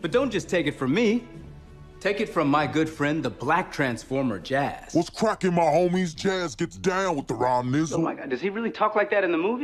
But don't just take it from me. Take it from my good friend, the Black Transformer Jazz. What's cracking, my homies? Jazz gets down with the Ron nizzle. Oh my god, does he really talk like that in the movie?